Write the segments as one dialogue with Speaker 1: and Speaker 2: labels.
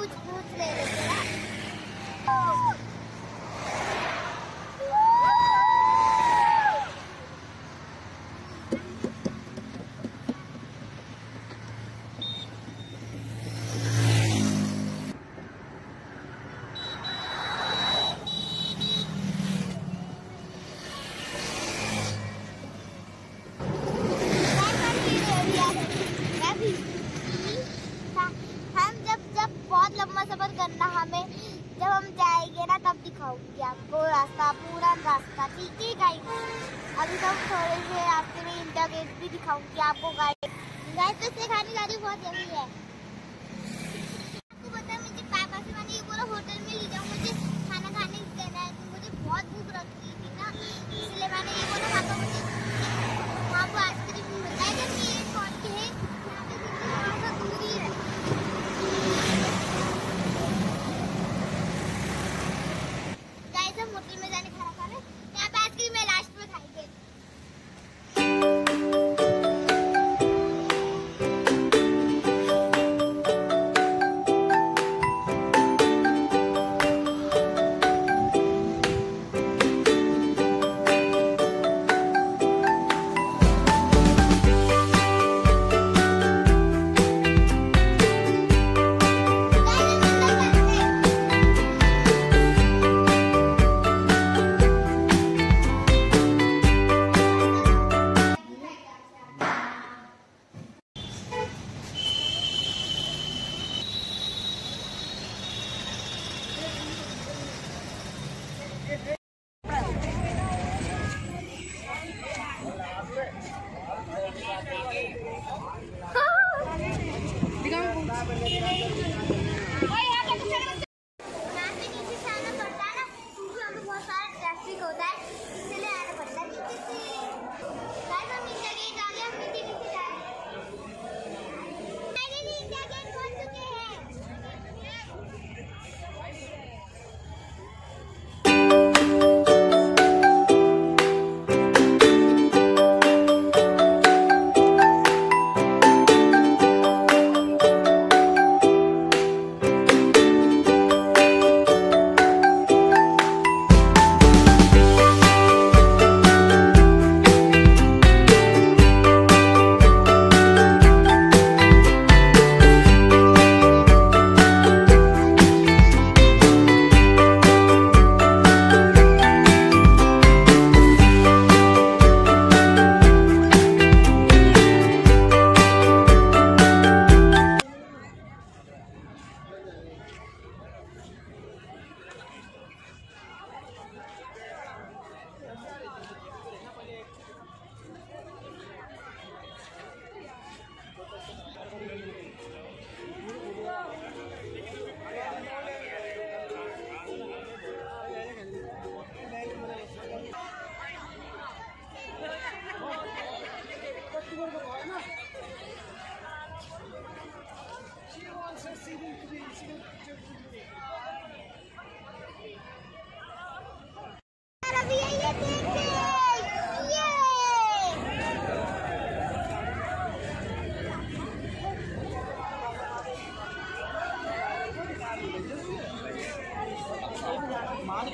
Speaker 1: कुछ पूछ ले रहे रेट भी दिखाऊँगी आपको गाइस गाइस तो इसलिए खाने जा रही बहुत जल्दी है।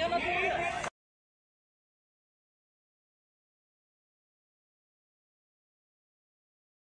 Speaker 1: no tiene